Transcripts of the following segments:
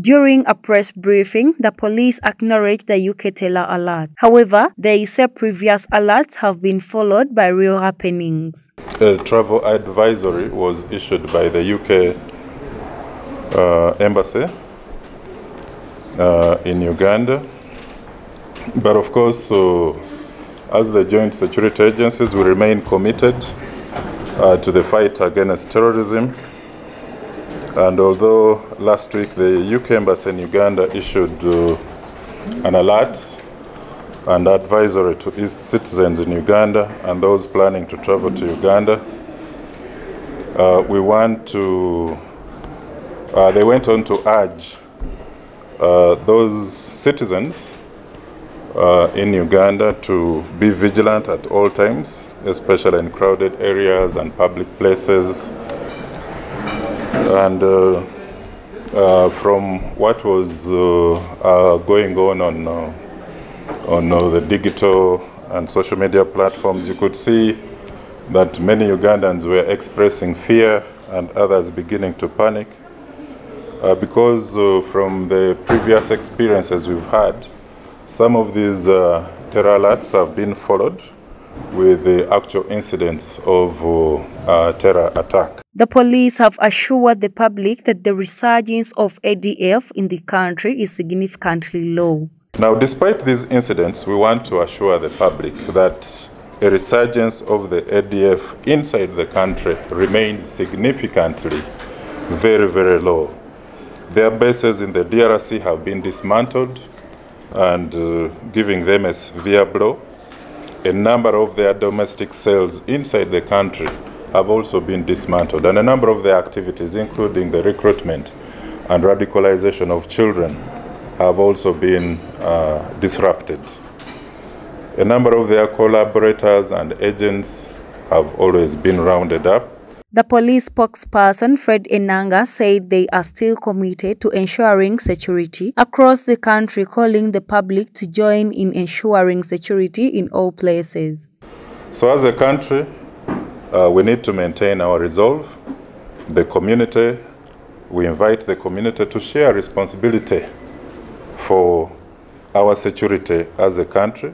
During a press briefing, the police acknowledged the UK terror alert. However, they say previous alerts have been followed by real happenings. A travel advisory was issued by the UK uh, embassy uh, in Uganda. But of course, as the joint security agencies, we remain committed uh, to the fight against terrorism. And although last week the UK Embassy in Uganda issued uh, an alert and advisory to citizens in Uganda and those planning to travel to Uganda, uh, we want to, uh, they went on to urge uh, those citizens uh, in Uganda to be vigilant at all times, especially in crowded areas and public places and uh, uh, from what was uh, uh going on on, uh, on uh, the digital and social media platforms, you could see that many Ugandans were expressing fear and others beginning to panic because from the previous experiences we've had, some of these terror alerts have been followed with the actual incidents of uh, terror attack. The police have assured the public that the resurgence of ADF in the country is significantly low. Now, despite these incidents, we want to assure the public that a resurgence of the ADF inside the country remains significantly very, very low. Their bases in the DRC have been dismantled and uh, giving them a severe blow a number of their domestic cells inside the country have also been dismantled, and a number of their activities, including the recruitment and radicalization of children, have also been uh, disrupted. A number of their collaborators and agents have always been rounded up. The police spokesperson Fred Enanga said they are still committed to ensuring security across the country, calling the public to join in ensuring security in all places. So as a country, uh, we need to maintain our resolve. The community, we invite the community to share responsibility for our security as a country.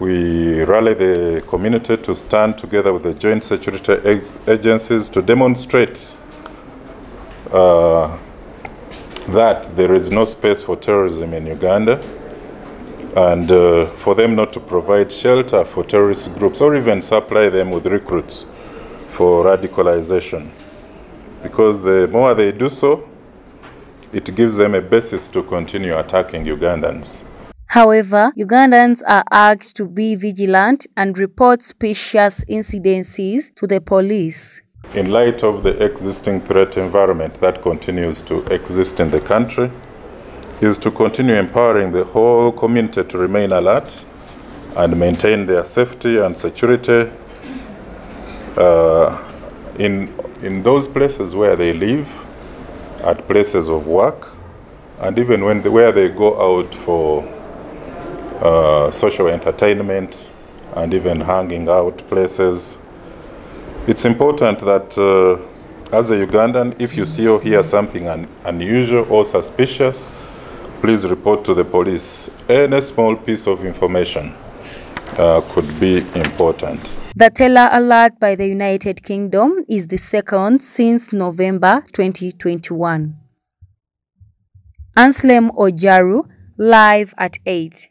We rally the community to stand together with the joint security agencies to demonstrate uh, that there is no space for terrorism in Uganda and uh, for them not to provide shelter for terrorist groups or even supply them with recruits for radicalization. Because the more they do so, it gives them a basis to continue attacking Ugandans. However, Ugandans are urged to be vigilant and report suspicious incidences to the police. In light of the existing threat environment that continues to exist in the country, is to continue empowering the whole community to remain alert and maintain their safety and security uh, in, in those places where they live, at places of work, and even when they, where they go out for uh, social entertainment and even hanging out places. It's important that uh, as a Ugandan, if you see or hear something un unusual or suspicious, please report to the police. Any small piece of information uh, could be important. The terror alert by the United Kingdom is the second since November 2021. Anselm Ojaru, live at 8.